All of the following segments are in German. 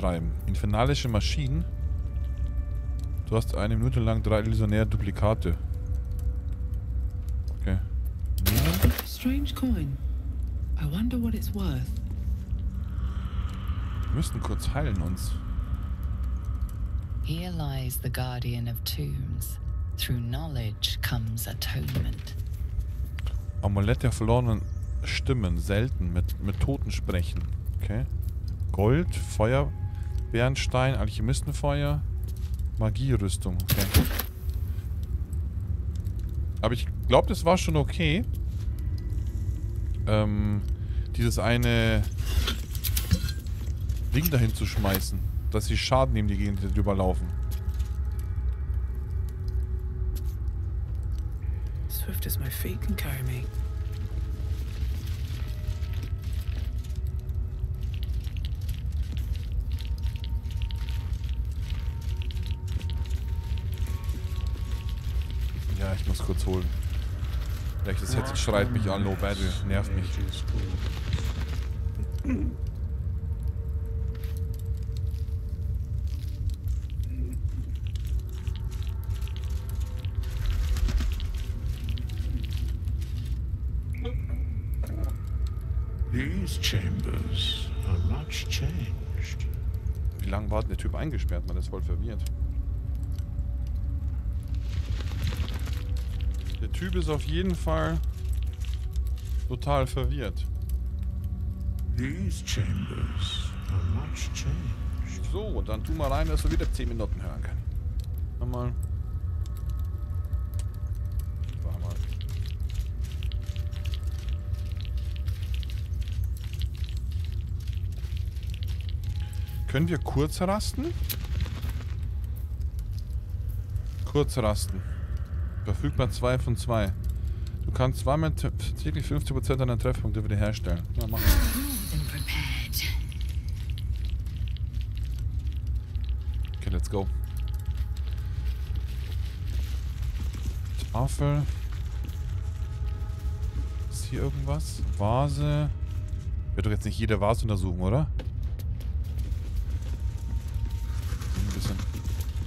betreiben. Infernalische Maschinen. Du hast eine Minute lang drei illusionäre Duplikate. Okay. Minen? Strange coin. I wonder what it's worth. Wir müssen kurz heilen uns. Here lies the guardian of tombs. Through knowledge comes atonement. Amulett der verlorenen Stimmen. Selten. Mit, mit Toten sprechen. Okay. Gold. Feuer. Bernstein. Alchemistenfeuer. Magierüstung. Okay. Aber ich glaube, das war schon okay. Ähm, dieses eine Ding dahin zu schmeißen. Dass sie Schaden nehmen, die gegen die drüber laufen. Swift as my feet can carry me. Kurz holen. Vielleicht das Headset schreit mich an, Low Battle. Nervt mich. These chambers are much changed. Wie lange war der Typ eingesperrt? Man ist voll verwirrt. Der Typ ist auf jeden Fall total verwirrt. These chambers are much changed. So, dann tu mal rein, dass wir wieder 10 Minuten hören können. Nochmal. War mal. Können wir kurz rasten? Kurz rasten. Verfügbar 2 von 2. Du kannst zweimal täglich 50% deiner Treffpunkte wiederherstellen. Ja, mach. Okay, let's go. Tafel. Ist hier irgendwas? Vase. Werde doch jetzt nicht jede Vase untersuchen, oder? Ein bisschen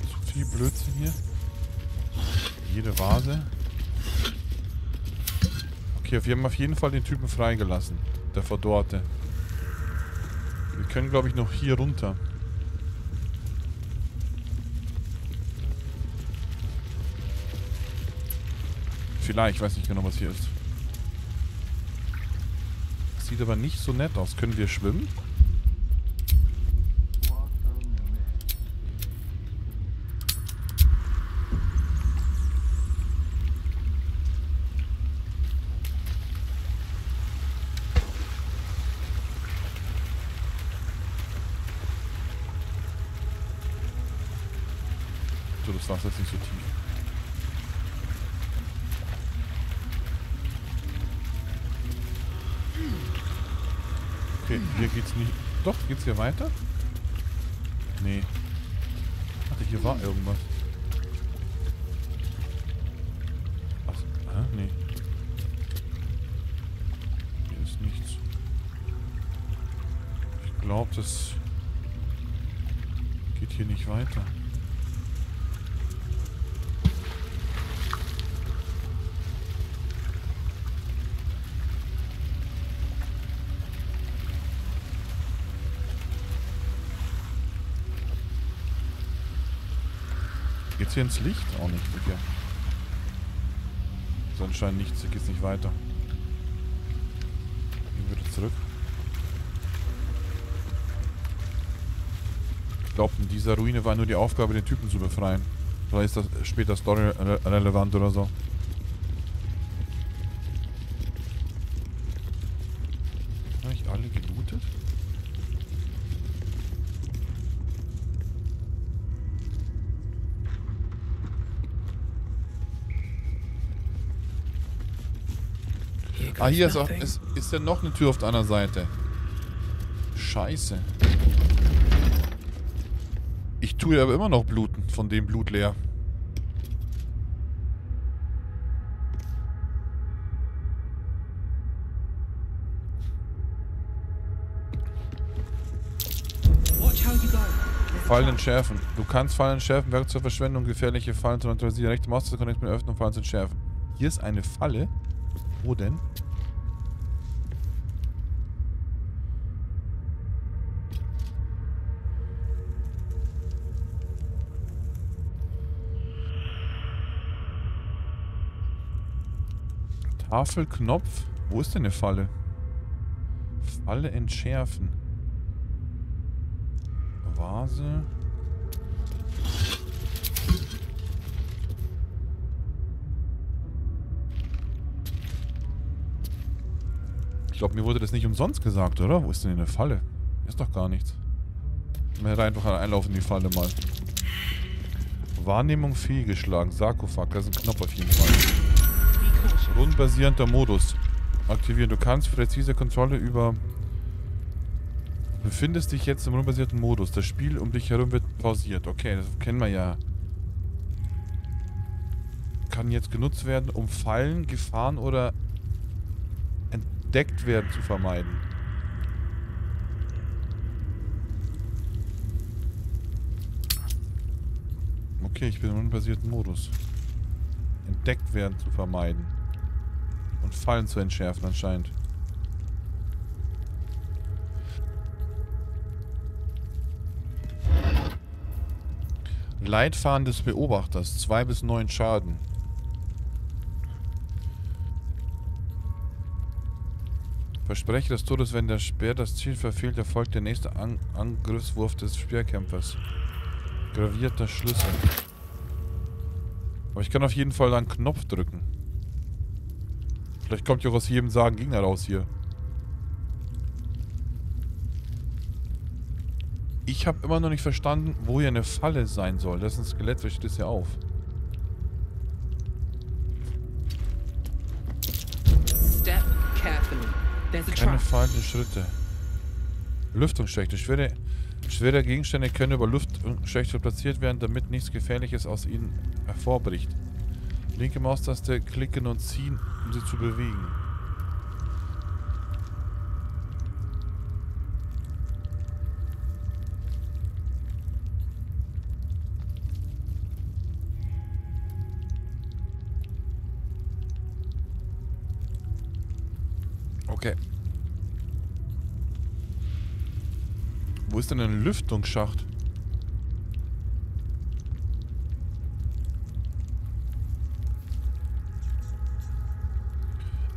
zu viel Blödsinn hier. Jede Vase. Okay, wir haben auf jeden Fall den Typen freigelassen. Der Verdorrte. Wir können, glaube ich, noch hier runter. Vielleicht, ich weiß nicht genau, was hier ist. Sieht aber nicht so nett aus. Können wir schwimmen? So, das Wasser ist nicht so tief. Okay, hier geht's nicht. Doch, geht's hier weiter? Nee. Warte, hier war irgendwas. Ach, hä? Nee. Hier ist nichts. Ich glaube, das geht hier nicht weiter. Geht's hier ins Licht? Auch nicht, okay. Ist anscheinend nichts, hier geht's nicht weiter. Gehen wir wieder zurück. Ich glaube, in dieser Ruine war nur die Aufgabe, den Typen zu befreien. Vielleicht ist das später Story re relevant oder so. Ah, hier ist, auch, ist, ist ja noch eine Tür auf der anderen Seite. Scheiße. Ich tue aber immer noch bluten, von dem Blut leer. Fallen entschärfen. Du kannst Fallen entschärfen, Werk zur Verschwendung, gefährliche Fallen zu neutralisieren. Rechte Maus Connect mit Öffnen, um Fallen zu entschärfen. Hier ist eine Falle. Wo denn? Tafelknopf. Wo ist denn eine Falle? Falle entschärfen. Vase. Ich glaube, mir wurde das nicht umsonst gesagt, oder? Wo ist denn eine Falle? Ist doch gar nichts. Man hätte einfach einlaufen in die Falle mal. Wahrnehmung fehlgeschlagen. Sarkophag. Das ist ein Knopf auf jeden Fall. Rundenbasierender Modus. Aktivieren. Du kannst präzise Kontrolle über... Befindest dich jetzt im rundenbasierten Modus. Das Spiel um dich herum wird pausiert. Okay, das kennen wir ja. Kann jetzt genutzt werden, um Fallen, Gefahren oder entdeckt werden zu vermeiden. Okay, ich bin im rundenbasierten Modus. Entdeckt werden zu vermeiden. Und Fallen zu entschärfen anscheinend. Leitfaden des Beobachters. 2 bis 9 Schaden. Verspreche des Todes, wenn der Speer das Ziel verfehlt, erfolgt der nächste An Angriffswurf des Speerkämpfers. Gravierter Schlüssel. Aber ich kann auf jeden Fall einen Knopf drücken. Vielleicht kommt ja auch aus jedem Sagen Gegner raus hier. Ich habe immer noch nicht verstanden, wo hier eine Falle sein soll. Das ist ein Skelett, wer steht das hier auf? Keine falschen Schritte. Lüftungsschächte. Schwere, schwere Gegenstände können über Luftschächte platziert werden, damit nichts Gefährliches aus ihnen hervorbricht. Linke Maustaste klicken und ziehen, um sie zu bewegen. Okay. Wo ist denn ein Lüftungsschacht?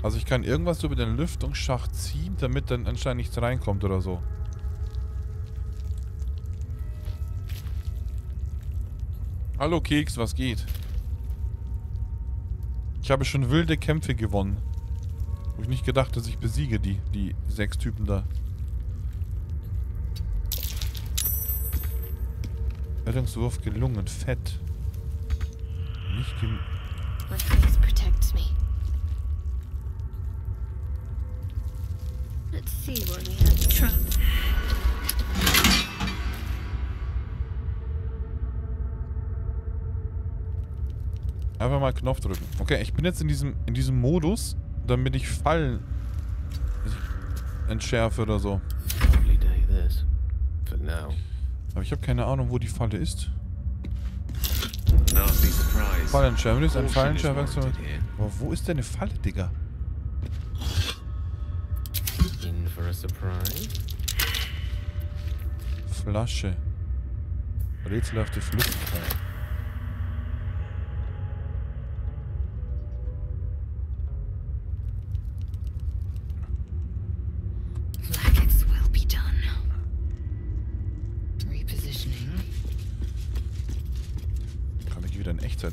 Also ich kann irgendwas über den Lüftungsschacht ziehen, damit dann anscheinend nichts reinkommt oder so. Hallo Keks, was geht? Ich habe schon wilde Kämpfe gewonnen. Wo ich nicht gedacht, dass ich besiege die, die sechs Typen da. Rettungswurf gelungen. Fett. Nicht gem My face protects me. Einfach mal Knopf drücken. Okay, ich bin jetzt in diesem, in diesem Modus, damit ich Fallen entschärfe oder so. Aber ich habe keine Ahnung, wo die Falle ist. Nasty surprise. Fallen entschärfen. Das ist ein here. Aber wo ist denn eine Falle, Digga? Flasche. Rätselhafte Flüssigkeit.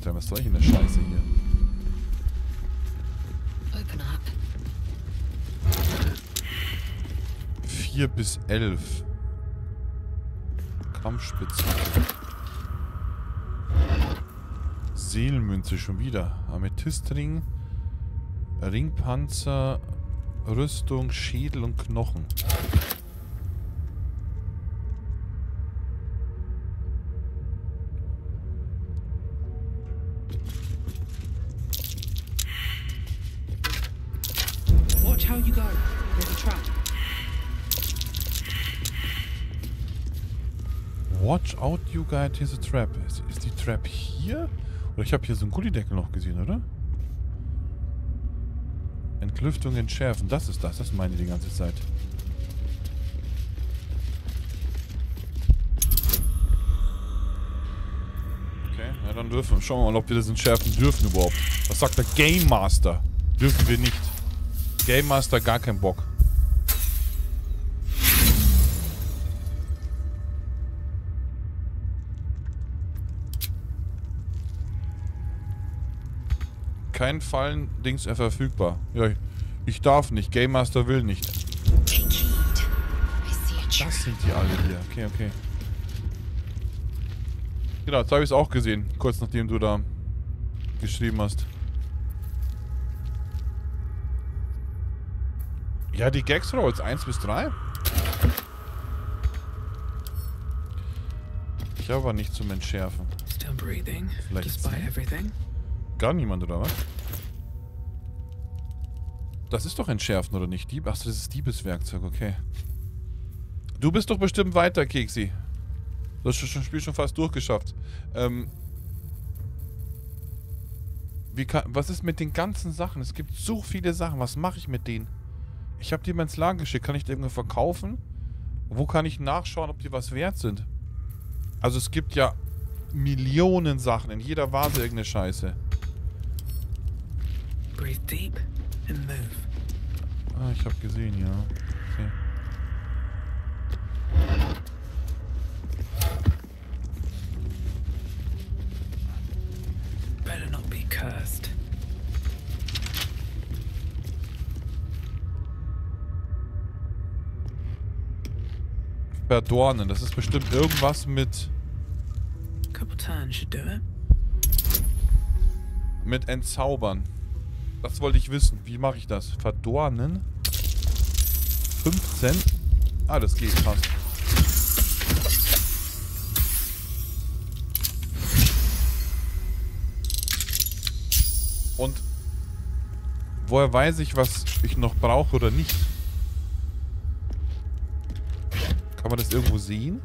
Sein? Was soll ich in der Scheiße hier? Open up. 4 bis 11. Kampfspitzhacke. Seelenmünze schon wieder. Amethystring. Ringpanzer. Rüstung, Schädel und Knochen. Guys, here's a trap. Ist, ist die Trap hier? Oder ich habe hier so einen Gullideckel noch gesehen, oder? Entlüftung entschärfen. Das ist das. Das meine ich die ganze Zeit. Okay, ja dann dürfen wir. Schauen wir mal, ob wir das entschärfen dürfen überhaupt. Was sagt der Game Master? Dürfen wir nicht. Game Master gar keinen Bock. Kein Fallen-Dings äh, verfügbar. Ja, ich darf nicht. Game Master will nicht. Das sind die alle hier. Okay, okay. Genau, jetzt habe ich es auch gesehen. Kurz nachdem du da geschrieben hast. Ja, die Gags Rolls 1 bis 3. Ich habe aber nicht zum Entschärfen. Vielleicht. Gar niemand, oder was? Das ist doch entschärfen, oder nicht? Dieb Achso, das ist Diebeswerkzeug, okay. Du bist doch bestimmt weiter, Keksi. Du hast das Spiel schon fast durchgeschafft. Ähm. Kann, was ist mit den ganzen Sachen? Es gibt so viele Sachen. Was mache ich mit denen? Ich habe die mal ins Lager geschickt. Kann ich die irgendwo verkaufen? Wo kann ich nachschauen, ob die was wert sind? Also es gibt ja Millionen Sachen. In jeder Vase irgendeine Scheiße. Breathe deep. Ah, ich habe gesehen, ja. Okay. Better not be cursed. Verdornen, das ist bestimmt irgendwas mit Couple turns should do it. mit entzaubern. Das wollte ich wissen. Wie mache ich das? Verdornen? 15? Ah, das geht fast. Und woher weiß ich, was ich noch brauche oder nicht? Kann man das irgendwo sehen?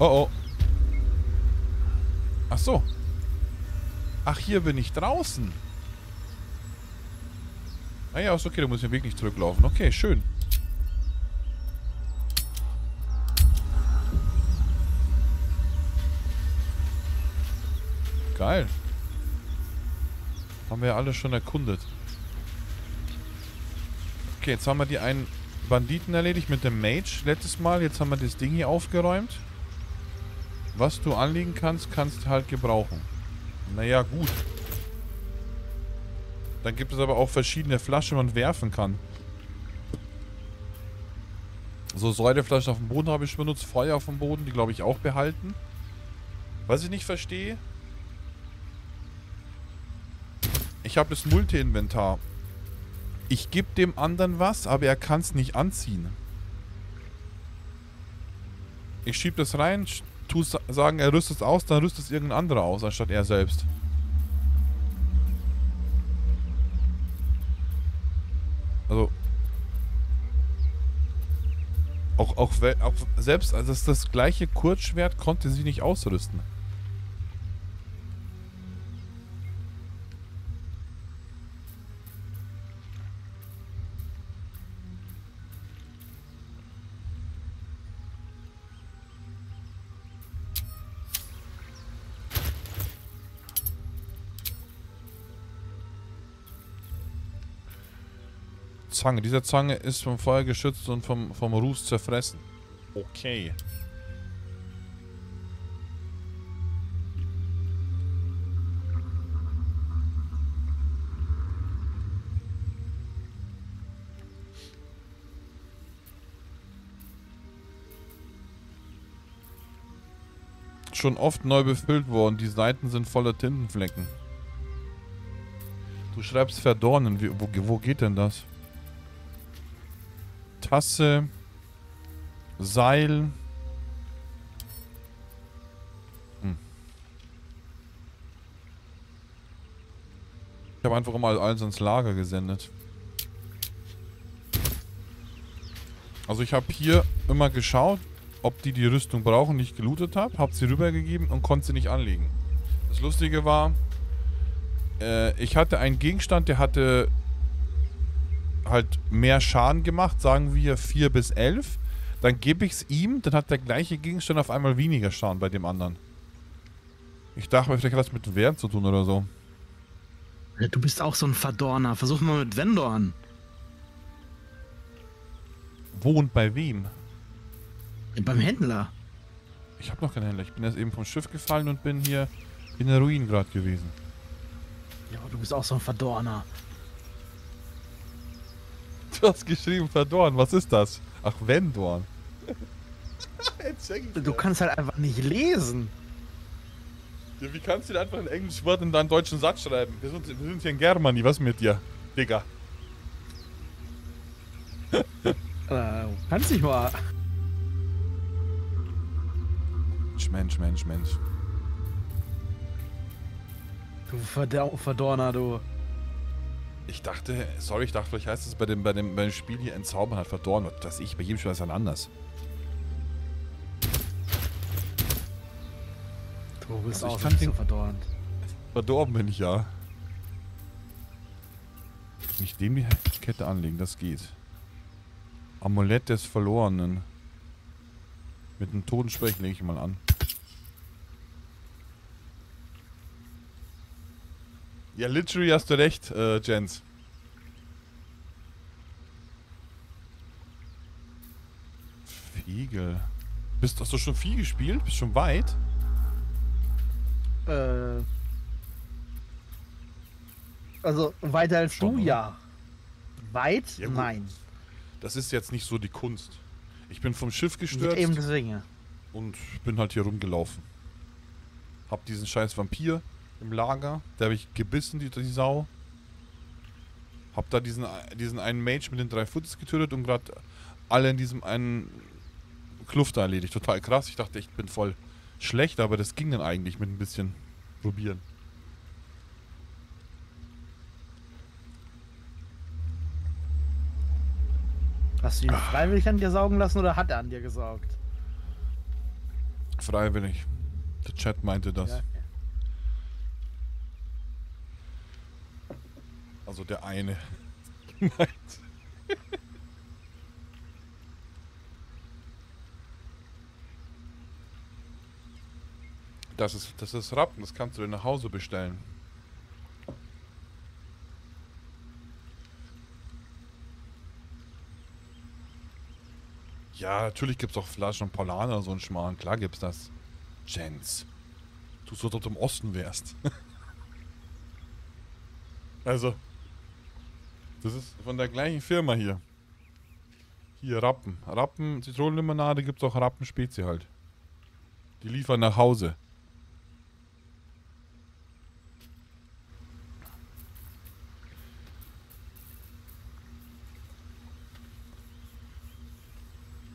Oh oh. Ach so. Ach, hier bin ich draußen. Ah ja, ist okay, da muss ich den Weg nicht zurücklaufen. Okay, schön. Geil. Haben wir ja alle schon erkundet. Okay, jetzt haben wir die einen Banditen erledigt mit dem Mage letztes Mal. Jetzt haben wir das Ding hier aufgeräumt. Was du anlegen kannst, kannst du halt gebrauchen. Naja, gut. Dann gibt es aber auch verschiedene Flaschen, die man werfen kann. So Säureflaschen auf dem Boden habe ich schon benutzt. Feuer auf dem Boden, die glaube ich auch behalten. Was ich nicht verstehe. Ich habe das Multi-Inventar. Ich gebe dem anderen was, aber er kann es nicht anziehen. Ich schieb das rein, sch- tu sa- sagen, er rüstet es aus, dann rüstet es irgendein anderer aus, anstatt er selbst. Also. Auch, auch, auch selbst also das, das gleiche Kurzschwert konnte sie nicht ausrüsten. Zange. Diese Zange ist vom Feuer geschützt und vom, vom Ruß zerfressen. Okay. Schon oft neu befüllt worden. Die Seiten sind voller Tintenflecken. Du schreibst verdornen. Wie, wo, wo geht denn das? Tasse, Seil. Hm. Ich habe einfach mal alles ins Lager gesendet. Also ich habe hier immer geschaut, ob die die Rüstung brauchen, ich gelootet habe. Habe sie rübergegeben und konnte sie nicht anlegen. Das Lustige war, äh, ich hatte einen Gegenstand, der hatte halt mehr Schaden gemacht, sagen wir 4 bis 11. Dann gebe ich es ihm, dann hat der gleiche Gegenstand auf einmal weniger Schaden bei dem anderen. Ich dachte, vielleicht hat das mit dem Wert zu tun oder so. Du bist auch so ein Verdorner. Versuch mal mit Vendorn. Wo und bei wem? Beim Händler. Ich habe noch keinen Händler. Ich bin erst eben vom Schiff gefallen und bin hier in der Ruin gerade gewesen. Ja, du bist auch so ein Verdorner. Du hast geschrieben Verdorn. Was ist das? Ach, check ich Du kannst halt einfach nicht lesen. Ja, wie kannst du denn einfach ein englisches Wort in deinen deutschen Satz schreiben? Wir sind, wir sind hier in Germany. Was mit dir, Digga? Äh, kannst nicht mal. Mensch, Mensch, Mensch. Du Verdor Verdorner, du. Ich dachte, sorry, ich dachte, vielleicht heißt es bei dem, bei dem, bei dem Spiel hier entzaubern hat verdorren. Was weiß ich, bei jedem Spiel ist es dann anders. Du bist Also ich auch den- so verdornt. Verdorben bin ich ja. Nicht dem die Kette anlegen, das geht. Amulett des Verlorenen. Mit einem Todensprech lege ich mal an. Ja, literally hast du recht, äh, Jens. Fiegel. Bist, hast du schon viel gespielt? Bist schon weit? Äh. Also weiter als Schon, du, oder? ja. Weit? Ja. Nein. Das ist jetzt nicht so die Kunst. Ich bin vom Schiff gestürzt Eben deswegen. und bin halt hier rumgelaufen. Hab diesen scheiß Vampir im Lager, der habe ich gebissen, die, die Sau. Hab da diesen, diesen einen Mage mit den drei Foots getötet und gerade alle in diesem einen Kluft da erledigt. Total krass. Ich dachte, ich bin voll schlecht, aber das ging dann eigentlich mit ein bisschen probieren. Hast du ihn freiwillig an dir saugen lassen oder hat er an dir gesaugt? Freiwillig. Der Chat meinte das. Ja, okay. Also der eine. Das ist, das ist Rappen, das kannst du dir nach Hause bestellen. Ja, natürlich gibt's auch Flaschen und Paulaner und so einen Schmarrn. Klar gibt's das. Jens. Du so dort im Osten wärst. also. Das ist von der gleichen Firma hier. Hier, Rappen. Rappen, Zitronenlimonade gibt's auch Rappen Spezi halt. Die liefern nach Hause.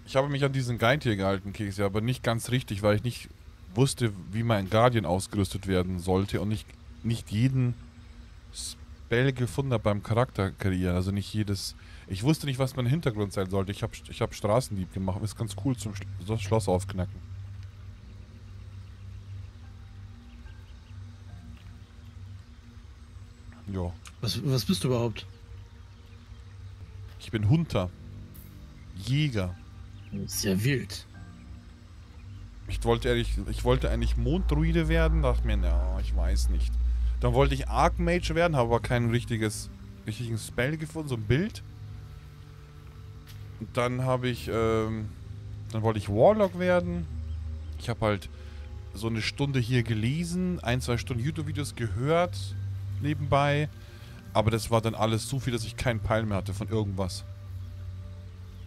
Ich habe mich an diesen Guide hier gehalten, Keks, aber nicht ganz richtig, weil ich nicht wusste, wie mein Guardian ausgerüstet werden sollte und nicht, nicht jeden Spell gefunden habe beim Charakter kreieren. Also nicht jedes. Ich wusste nicht, was mein Hintergrund sein sollte. Ich habe ich hab Straßendieb gemacht. Ist ganz cool zum Schlo das Schloss aufknacken. Ja. Was, was bist du überhaupt? Ich bin Hunter. Jäger. Sehr wild. Ich wollte ehrlich, ich wollte eigentlich Monddruide werden, dachte mir, na, ich weiß nicht. Dann wollte ich Archmage werden, habe aber kein richtiges, richtigen Spell gefunden, so ein Bild. Und dann habe ich, ähm, dann wollte ich Warlock werden. Ich habe halt so eine Stunde hier gelesen, ein, zwei Stunden YouTube-Videos gehört nebenbei. Aber das war dann alles so viel, dass ich keinen Peil mehr hatte von irgendwas.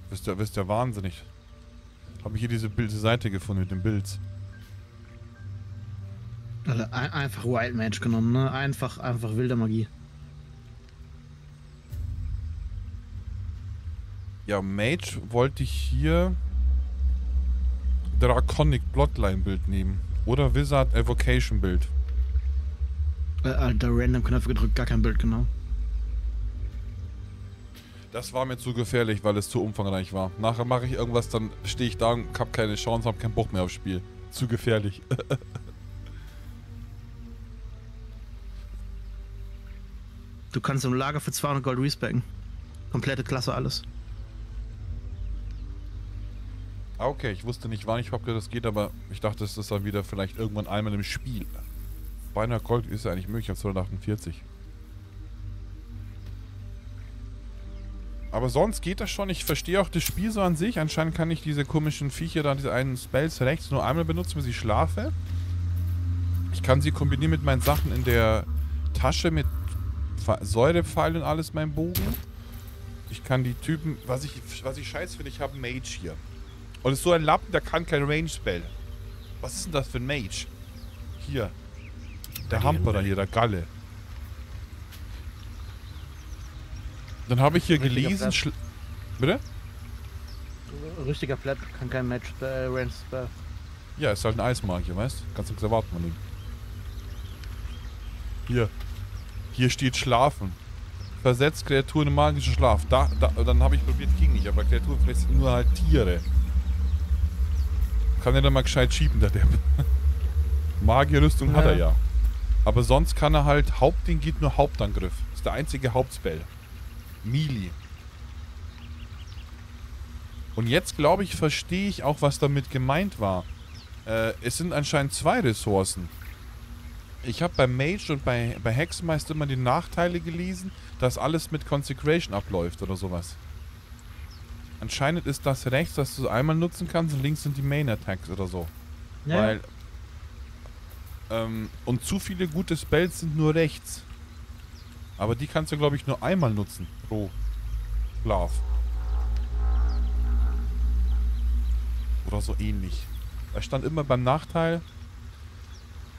Wisst ihr, wisst ihr, wahnsinnig. Habe ich hier diese Bild Seite gefunden mit den Builds. Also ein, einfach Wild Mage genommen, ne? Einfach, einfach wilde Magie. Ja, Mage wollte ich hier Draconic Bloodline Bild nehmen. Oder Wizard Evocation Bild. Äh, Alter, random Knöpfe gedrückt, gar kein Bild genommen. Das war mir zu gefährlich, weil es zu umfangreich war. Nachher mache ich irgendwas, dann stehe ich da und habe keine Chance, habe keinen Bock mehr aufs Spiel. Zu gefährlich. Du kannst im Lager für 200 Gold respecken. Komplette Klasse, alles. Ah, okay, ich wusste nicht, wann ich überhaupt das geht, aber ich dachte, es ist dann wieder vielleicht irgendwann einmal im Spiel. Beinahe Gold ist ja eigentlich möglich auf 248. Aber sonst geht das schon. Ich verstehe auch das Spiel so an sich. Anscheinend kann ich diese komischen Viecher da, diese einen Spells rechts nur einmal benutzen, wenn ich schlafe. Ich kann sie kombinieren mit meinen Sachen in der Tasche mit Säurepfeil und alles, mein Bogen. Ich kann die Typen, was ich, was ich scheiße finde, ich habe einen Mage hier. Und es ist so ein Lappen, der kann kein Range-Spell. Was ist denn das für ein Mage? Hier. Der Hamperer hier, der Galle. Dann habe ich hier Richtiger gelesen... Schl Bitte? Richtiger Flat kann kein Match äh, Range Spell. Ja, ist halt ein Eismagier, weißt du? Kannst nichts erwarten von ihm. Hier. Hier steht Schlafen. Versetzt Kreaturen in magischen Schlaf. Da, da, dann habe ich probiert, ging nicht. Aber Kreaturen vielleicht sind nur halt Tiere. Kann er dann mal gescheit schieben, der Depp. Magierrüstung hat er Ja. ja. Aber sonst kann er halt, Hauptding geht nur Hauptangriff. ist der einzige Hauptspell. Melee. Und jetzt glaube ich, verstehe ich auch, was damit gemeint war. Äh, es sind anscheinend zwei Ressourcen. Ich habe bei Mage und bei, bei Hexenmeister immer die Nachteile gelesen, dass alles mit Consecration abläuft oder sowas. Anscheinend ist das rechts, dass du einmal nutzen kannst und links sind die Main Attacks oder so. Weil. Ähm, und zu viele gute Spells sind nur rechts. Aber die kannst du, glaube ich, nur einmal nutzen pro Schlaf. Oder so ähnlich. Da stand immer beim Nachteil,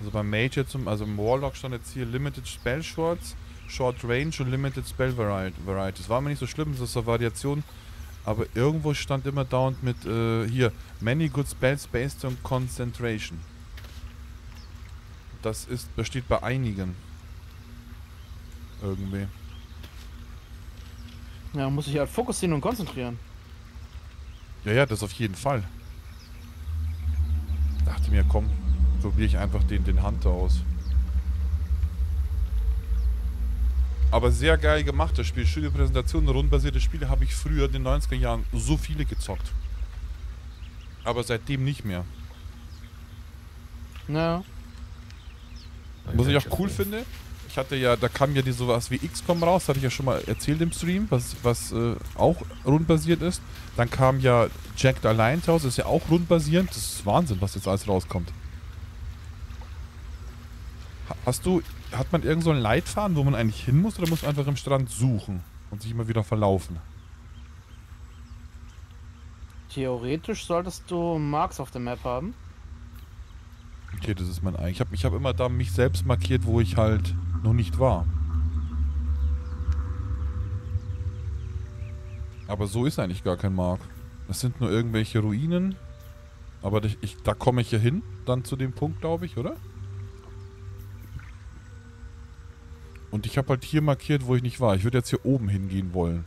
also beim Mage zum, also im Warlock stand jetzt hier Limited Spell Shorts, Short Range und Limited Spell Variety. Das war mir nicht so schlimm, das ist eine Variation. Aber irgendwo stand immer dauernd mit, äh, hier, Many good spells based on concentration. Das ist, besteht bei einigen. Irgendwie. Ja, muss ich halt fokussieren und konzentrieren. Ja, ja, das auf jeden Fall. Dachte mir, komm, probiere ich einfach den, den Hunter aus. Aber sehr geil gemacht, das Spiel. Schöne Präsentation, rundbasierte Spiele habe ich früher in den 90er Jahren so viele gezockt. Aber seitdem nicht mehr. Ja. Was ich auch cool finde, ich hatte ja, da kam ja die sowas wie XCOM raus, hatte ich ja schon mal erzählt im Stream, was, was äh, auch rundbasiert ist. Dann kam ja Jack the Alliance raus, ist ja auch rundbasierend. Das ist Wahnsinn, was jetzt alles rauskommt. Ha- Hast du, hat man irgend so einen Leitfaden, wo man eigentlich hin muss, oder muss man einfach im Strand suchen und sich immer wieder verlaufen? Theoretisch solltest du Marks auf der Map haben. Okay, das ist mein Ei. Ich habe ich hab immer da mich selbst markiert, wo ich halt noch nicht war. Aber so ist eigentlich gar kein Mark. Das sind nur irgendwelche Ruinen. Aber ich, ich, da komme ich ja hin, dann zu dem Punkt, glaube ich, oder? Und ich habe halt hier markiert, wo ich nicht war. Ich würde jetzt hier oben hingehen wollen.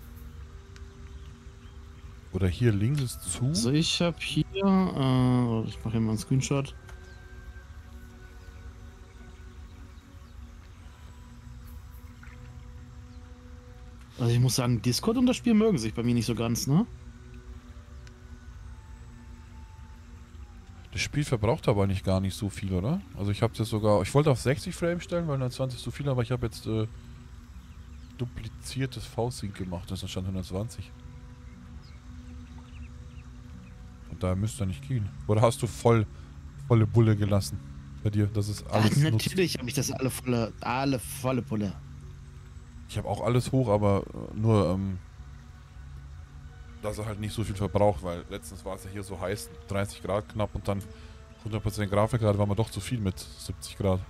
Oder hier links ist zu. Also ich habe hier, äh, ich mache hier mal einen Screenshot. Also ich muss sagen, Discord und das Spiel mögen sich bei mir nicht so ganz, ne? Das Spiel verbraucht aber nicht gar nicht so viel, oder? Also ich habe das sogar, ich wollte auf 60 Frames stellen, weil 120 so viel, aber ich habe jetzt äh, dupliziertes V-Sync gemacht, das ist stand 120. Und da müsste er nicht gehen. Oder hast du voll volle Bulle gelassen bei dir, das ist alles Ach, nutzt? natürlich habe ich das alle volle, alle volle Pulle. Ich habe auch alles hoch, aber äh, nur, ähm, dass er halt nicht so viel verbraucht, weil letztens war es ja hier so heiß, 30 Grad knapp und dann 100% Grafikgrad war mir doch zu viel mit 70 Grad.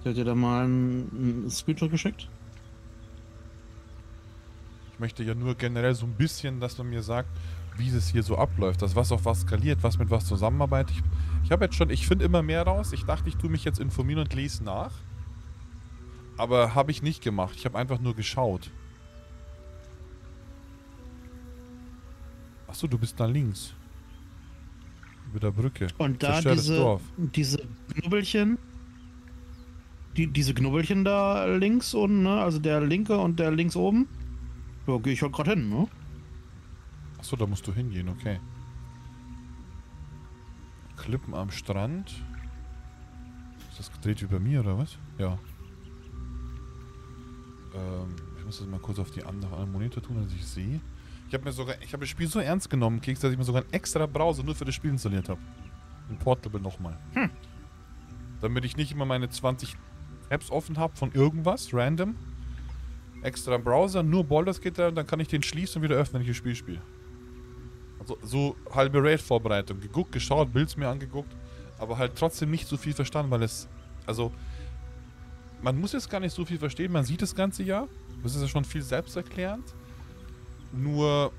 Ich hab dir da mal einen, einen Screenshot geschickt. Ich möchte ja nur generell so ein bisschen, dass man mir sagt, wie es hier so abläuft, dass was auf was skaliert, was mit was zusammenarbeitet. Ich, ich habe jetzt schon, ich finde immer mehr raus. Ich dachte, ich tue mich jetzt informieren und lese nach. Aber habe ich nicht gemacht. Ich habe einfach nur geschaut. Achso, du bist da links. Über der Brücke. Und da Zerstörtes diese, Dorf. diese Knubbelchen. Die, diese Knubbelchen da links unten, ne? Also der linke und der links oben. Da gehe ich halt gerade hin, ne? Achso, da musst du hingehen, okay. Klippen am Strand. Ist das gedreht wie bei mir, oder was? Ja. Ähm, ich muss das mal kurz auf die andere Monitor tun, dass ich sehe. Ich habe mir sogar, ich habe das Spiel so ernst genommen, Keks, dass ich mir sogar einen extra Browser nur für das Spiel installiert habe. Ein Portable nochmal. Hm. Damit ich nicht immer meine 20 Apps offen habe von irgendwas, random. Extra Browser, nur Baldur's Gate und dann kann ich den schließen und wieder öffnen, wenn ich das Spiel spiele. Also so halbe Raid-Vorbereitung. Geguckt, geschaut, Builds mir angeguckt, aber halt trotzdem nicht so viel verstanden, weil es, also, man muss jetzt gar nicht so viel verstehen, man sieht das ganze Jahr. Das ist ja schon viel selbsterklärend. Nur,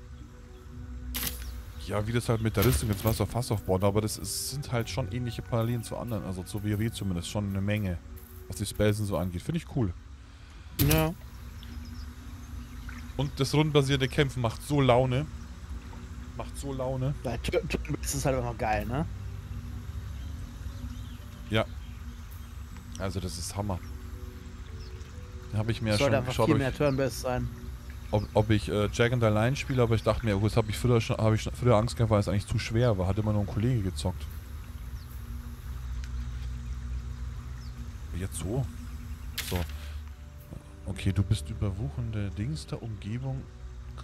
ja, wie das halt mit der Rüstung jetzt was auf Fass aufbauen, aber das ist, sind halt schon ähnliche Parallelen zu anderen, also zu WoW zumindest, schon eine Menge, was die Spells und so angeht. Finde ich cool. Ja. Und das rundenbasierte Kämpfen macht so Laune. Macht so Laune. Bei Turn-Based ist halt einfach geil, ne? Ja. Also das ist Hammer. Da habe ich mir ja Sollte schon einfach geschaut, viel mehr Turn-Based sein. Ob, ob ich äh, Jack and the Lion spiele, aber ich dachte mir, das habe ich früher schon, habe ich früher Angst gehabt, weil es eigentlich zu schwer war. Hat immer nur ein Kollege gezockt. Jetzt so. So. Okay, du bist überwuchende Dings der Umgebung.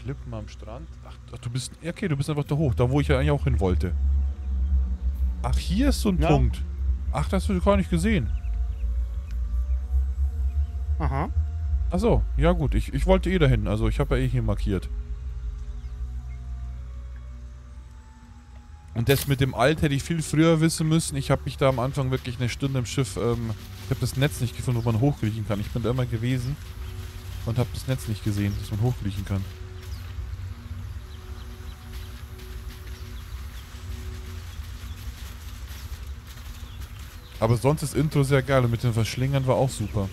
Klippen am Strand. Ach, ach, du bist. Okay, du bist einfach da hoch, da wo ich ja eigentlich auch hin wollte. Ach, hier ist so ein Ja. Punkt. Ach, das hast du gar nicht gesehen. Achso, ja gut, ich, ich wollte eh dahin, also ich habe ja eh hier markiert. Und das mit dem Alt hätte ich viel früher wissen müssen. Ich habe mich da am Anfang wirklich eine Stunde im Schiff, ähm, ich habe das Netz nicht gefunden, wo man hochkriechen kann. Ich bin da immer gewesen und habe das Netz nicht gesehen, dass man hochkriechen kann. Aber sonst ist Intro sehr geil und mit den Verschlingern war auch super.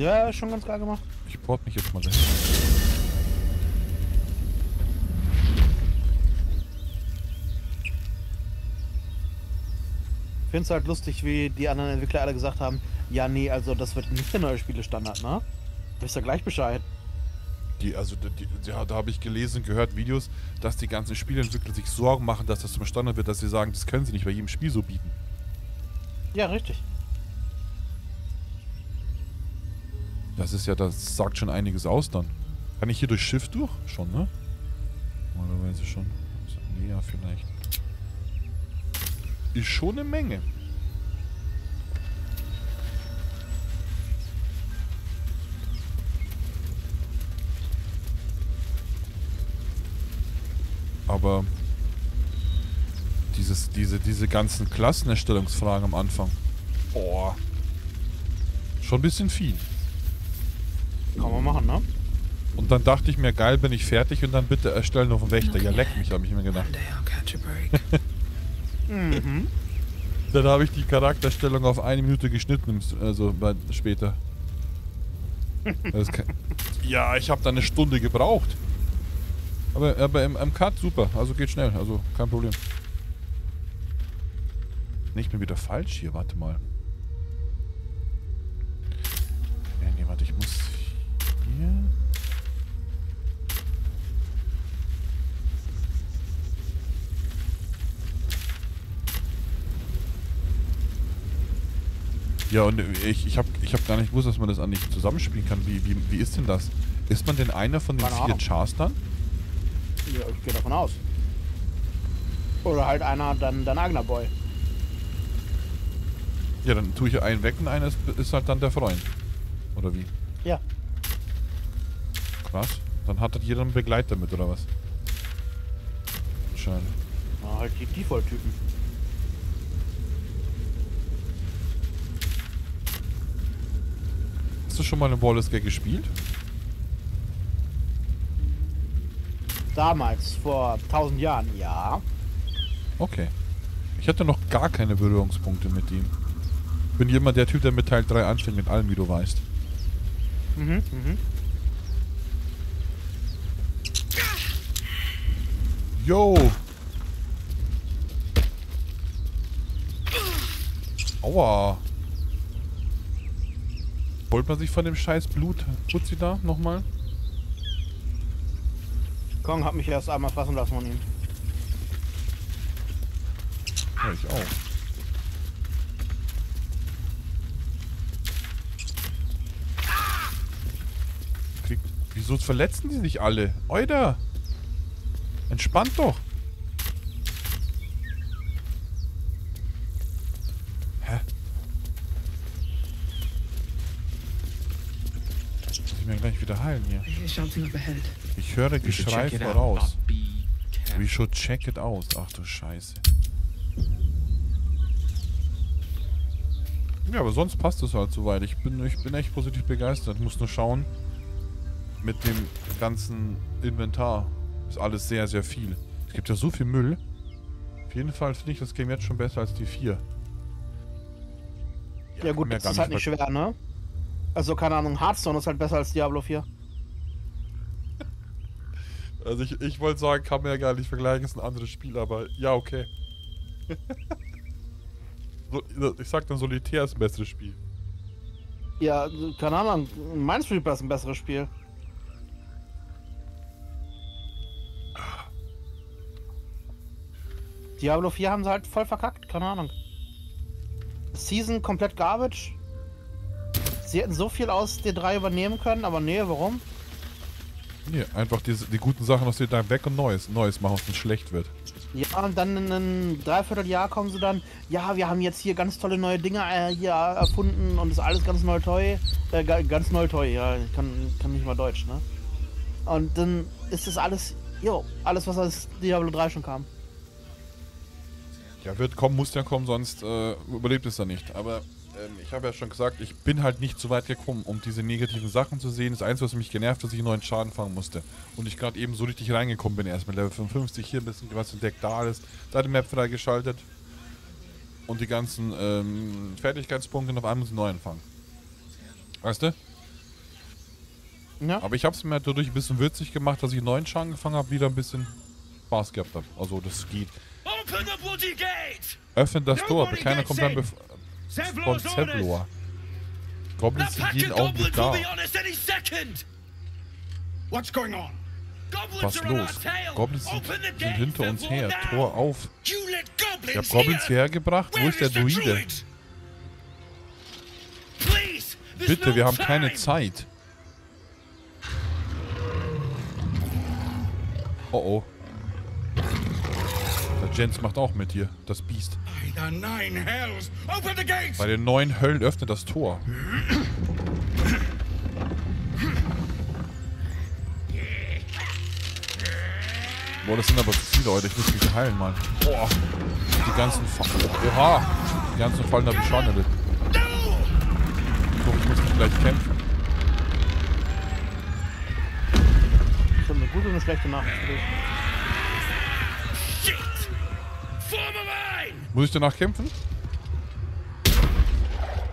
Ja, schon ganz geil gemacht. Ich port mich jetzt mal dahin. Ich finde es halt lustig, wie die anderen Entwickler alle gesagt haben, ja, nee, also das wird nicht der neue Spielestandard, ne? Wisst ihr gleich Bescheid. Die, also, die, die, ja, da habe ich gelesen, gehört Videos, dass die ganzen Spieleentwickler sich Sorgen machen, dass das zum Standard wird, dass sie sagen, das können sie nicht bei jedem Spiel so bieten. Ja, richtig. Das ist ja, das sagt schon einiges aus dann. Kann ich hier durchs Schiff durch? Schon, ne? Normalerweise schon. Nee, ja, vielleicht. Ist schon eine Menge. Aber dieses, diese, diese ganzen Klassenerstellungsfragen am Anfang. Boah. Schon ein bisschen viel. Kann man machen, ne? Und dann dachte ich mir, geil, bin ich fertig und dann bitte erstellen auf den Wächter. Ja, leck mich, habe ich mir gedacht. Mhm. Dann habe ich die Charakterstellung auf eine Minute geschnitten, also bei, später. Ja, ich habe da eine Stunde gebraucht. Aber, aber im, im Cut super, also geht schnell, also kein Problem. Nee, ich bin wieder falsch hier, warte mal. Ja, und ich, ich habe ich hab gar nicht gewusst, dass man das an nicht zusammenspielen kann. Wie, wie, wie ist denn das? Ist man denn einer von den Keine vier. Chars dann? Ja, ich gehe davon aus. Oder halt einer, dann dein eigener Boy. Ja, dann tue ich einen weg und einer ist, ist halt dann der Freund. Oder wie? Ja. Krass. Dann hat halt jeder einen Begleiter mit, oder was? Schade. Na, halt die Default-Typen. Hast du schon mal eine Baldur's Gate gespielt? Damals, vor 1000 Jahren, ja. Okay. Ich hatte noch gar keine Berührungspunkte mit ihm. Bin jemand der Typ, der mit Teil 3 anfängt mit allem, wie du weißt. Mhm, mhm. Yo! Aua! Holt man sich von dem scheiß Blut Putzi da nochmal? Kong hat mich erst einmal fassen lassen von ihm. Ja, ich auch. Krieg, wieso verletzen die sich alle? Euda! Entspannt doch! Hä? Muss ich mir gleich wieder heilen hier. I hear shouting up ahead. Ich höre Geschrei voraus. We should check it out. Ach du Scheiße. Ja, aber sonst passt es halt soweit. Ich bin, ich bin echt positiv begeistert. Muss nur schauen. Mit dem ganzen Inventar ist alles sehr, sehr viel. Es gibt ja so viel Müll. Auf jeden Fall finde ich das Game jetzt schon besser als die 4. Ja, gut, kann mir das ist halt nicht nicht schwer, ne? Also, keine Ahnung, Hearthstone ist halt besser als Diablo 4. Also ich, ich wollte sagen, kann man ja gar nicht vergleichen, ist ein anderes Spiel, aber ja, okay. so, ich sag dann, Solitär ist ein besseres Spiel. Ja, keine Ahnung, Minesweeper ist ein besseres Spiel. Diablo 4 haben sie halt voll verkackt, keine Ahnung. Season komplett garbage. Sie hätten so viel aus D3 übernehmen können, aber nee, warum? Nee, einfach diese, die guten Sachen aus dir weg und Neues. Neues machen, was nicht schlecht wird. Ja, und dann in einem Dreivierteljahr kommen sie dann, ja, wir haben jetzt hier ganz tolle neue Dinge äh, hier erfunden und ist alles ganz neu toll. Äh, ga- ganz neu toll, ja, ich kann, kann nicht mal Deutsch, ne? Und dann ist das alles, jo, alles, was aus Diablo 3 schon kam. Ja, wird kommen, muss ja kommen, sonst äh, überlebt es ja nicht. Aber ähm, ich habe ja schon gesagt, ich bin halt nicht so weit gekommen, um diese negativen Sachen zu sehen. Das Einzige, was mich genervt, dass ich einen neuen Schaden fangen musste. Und ich gerade eben so richtig reingekommen bin, erst mit Level 55, hier ein bisschen was entdeckt, da alles. Da die Map freigeschaltet. Und die ganzen ähm, Fertigkeitspunkte noch einmal neu anfangen. Weißt du? Ja? Aber ich habe es mir dadurch ein bisschen würzig gemacht, dass ich einen neuen Schaden gefangen habe, wieder ein bisschen Spaß gehabt habe. Also das geht. Open the bloody gate! Öffnet das Tor, aber keiner kommt dann bevor. Von! Zevlor. Goblins sind jeden Augenblick da. Was are on our los? tail! Goblins sind, hinter uns her. Tor auf. Ich hab Goblins hierher gebracht. Wo ist der Druide? Bitte, wir haben keine Zeit. Oh oh. Der Jens macht auch mit hier. Das Biest. By the nine hells! Open the gates! Bei den neuen Höllen öffnet das Tor. Boah, das sind aber zu viele Leute. Ich muss mich heilen, Mann. Boah. Die ganzen Fallen. Oha. Die ganzen Fallen habe ich schon erlitten. Ich hoffe, ich muss nicht gleich kämpfen. Ich habe eine gute und eine schlechte Nachricht für dich. Muss ich danach kämpfen?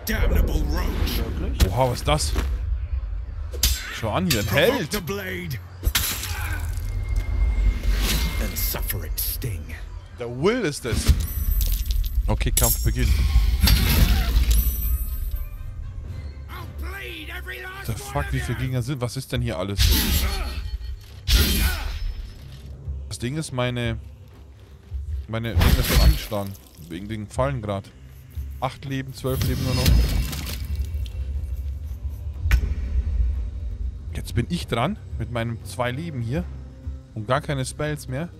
Damnable roach! Wirklich? Oha, was ist das? Schau an hier, ein Held. the blade! And suffer its sting. Der Will ist es. Okay, Kampf beginnt. One fuck, wie viele. Gegner sind? Was ist denn hier alles? Das Ding ist, meine. Meine Dinge sind angeschlagen. Wegen den Fallen gerade. Acht Leben, zwölf Leben nur noch. Jetzt bin ich dran mit meinem zwei Leben hier. Und gar keine Spells mehr.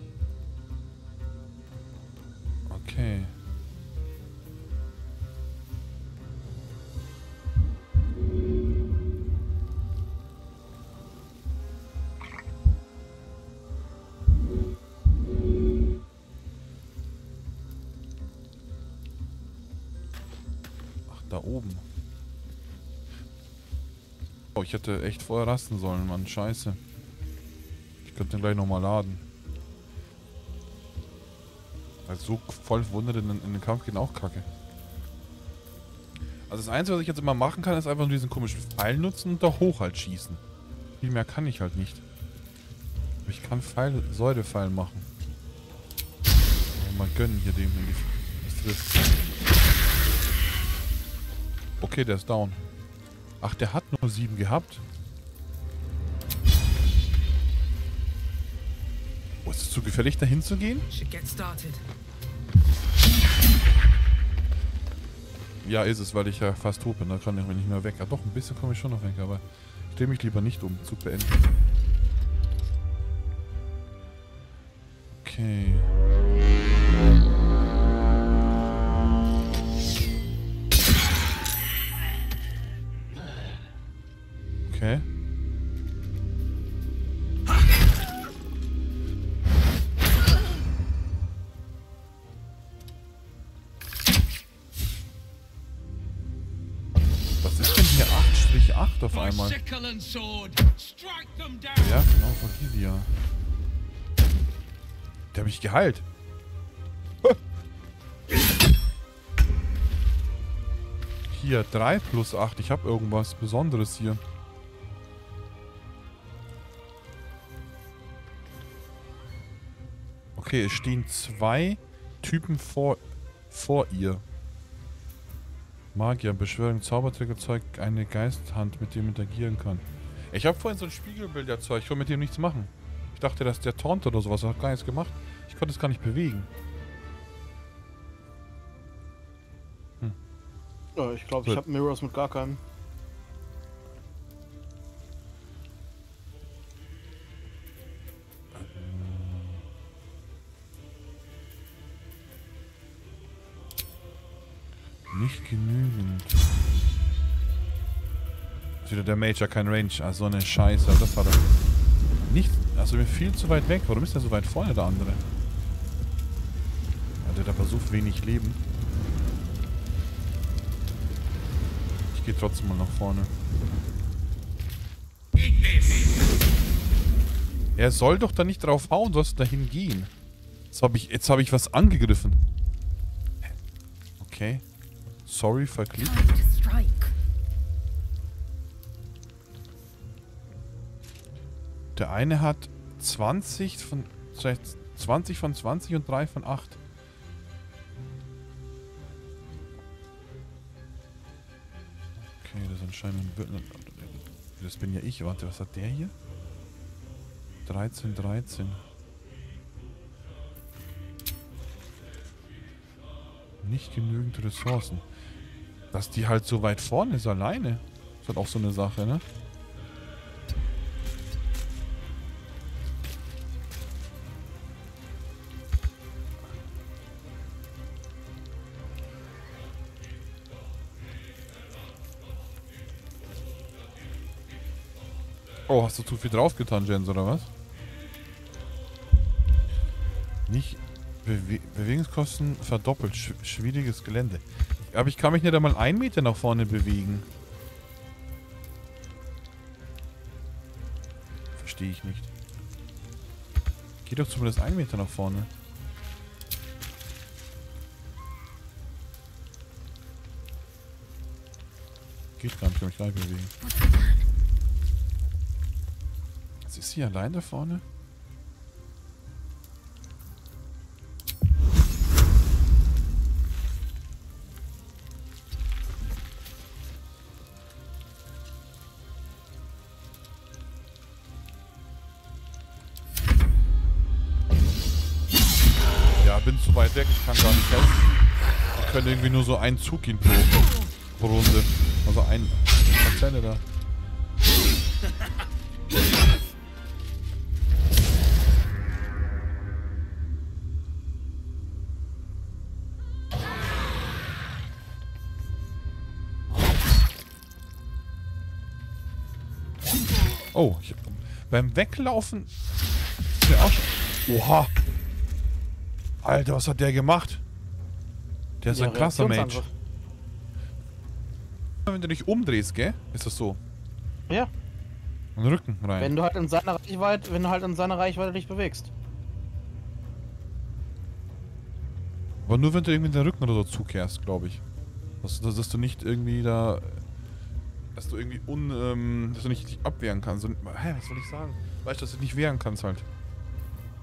Hätte echt vorher rasten sollen, Mann. Scheiße. Ich könnte den gleich nochmal laden. Also so voll verwundert in, in den Kampf gehen auch kacke. Also das Einzige, was ich jetzt immer machen kann, ist einfach nur diesen komischen Pfeil nutzen und da hoch halt schießen. Viel mehr kann ich halt nicht. Aber ich kann Pfeil, Säurepfeil machen. mal gönnen hier dem das trifft. Okay, der ist down. Ach, der hat nur sieben gehabt. Oh, ist es zu gefährlich, da hinzugehen? Ja, ist es, weil ich ja fast tot bin. Da kann ich nicht mehr weg. Ah, doch, ein bisschen komme ich schon noch weg, aber ich drehe mich lieber nicht um zu beenden. Okay. Ja, genau, von Livia. Der hat mich geheilt. Hier, 3 plus 8. Ich habe irgendwas Besonderes hier. Okay, es stehen zwei Typen vor, vor ihr. Magier, Beschwörung, Zaubertrick erzeugt eine Geisthand, mit dem interagieren kann. Ich habe vorhin so ein Spiegelbild erzeugt. Ich konnte mit dem nichts machen. Ich dachte, dass der taunt oder sowas. Hat gar nichts gemacht. Ich konnte es gar nicht bewegen. Ja, ich glaube, So. ich habe Mirrors mit gar keinem. Nicht genügend. Ist wieder der Major kein Range. Ah, so eine Scheiße. Das war doch. Nicht. Also mir viel zu weit weg. Warum ist der so weit vorne, der andere? Ja, der hat aber so wenig Leben. Ich gehe trotzdem mal nach vorne. Er soll doch da nicht drauf hauen, sollst dahin gehen. Jetzt habe ich, hab ich was angegriffen. Okay. Sorry, verklickt. Der eine hat 20 von 20 von 20 und 3 von 8. Okay, das ist anscheinend ein Das bin ja ich. Warte, was hat der hier? 13, 13. Nicht genügend Ressourcen. Dass die halt so weit vorne ist alleine. Ist halt auch so eine Sache, ne? Hast du zu viel draufgetan, Jens, oder was? Nicht Bewe Bewegungskosten verdoppelt. Sch schwieriges Gelände. Aber ich kann mich nicht einmal einen Meter nach vorne bewegen. Verstehe ich nicht. Geh doch zumindest einen Meter nach vorne. Geht gar nicht, kann mich gar nicht bewegen. Ist sie allein da vorne? Ja, bin zu weit weg, ich kann gar nicht helfen. Ich kann irgendwie nur so einen Zug gehen pro, pro Runde. Also ein Parzelle da. Oh, ich, beim Weglaufen ist der auch schon. Oha! Alter, was hat der gemacht? Der ist Ja, ein krasser Mage. Wenn du dich umdrehst, gell? Ist das so? Ja, Und den Rücken rein. wenn du halt in seiner Reichweite, wenn du halt in seiner Reichweite dich bewegst. Aber nur wenn du irgendwie den Rücken oder so zukehrst, glaube ich. Dass, dass, dass du nicht irgendwie da. Dass du irgendwie un. Ähm, dass du nicht dich abwehren kannst. Und, hä, was soll ich sagen? Weißt du, dass du dich nicht wehren kannst halt.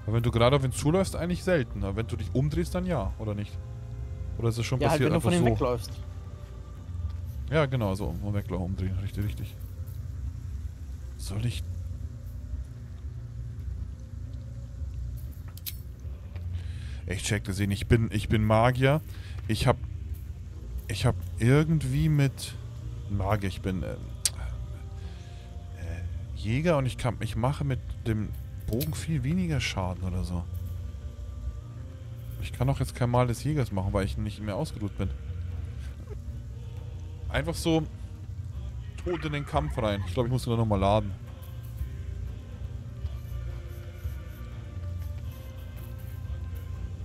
Aber wenn du gerade auf ihn zuläufst, eigentlich selten. Aber wenn du dich umdrehst, dann ja, oder nicht? Oder ist es schon Ja, halt, passiert wenn du von ihm so? wegläufst. Ja, genau, so. Mal weglaufen, umdrehen. Richtig, richtig. Soll ich... Ich check das eh nicht. Ich bin, ich bin Magier. Ich hab... Ich hab irgendwie mit... Magier, ich bin... Äh, äh, Jäger und ich kann... Ich mache mit dem Bogen viel weniger Schaden oder so. Ich kann auch jetzt kein Mal des Jägers machen, weil ich nicht mehr ausgeruht bin. Einfach so tot in den Kampf rein. Ich glaube, ich muss da nochmal laden.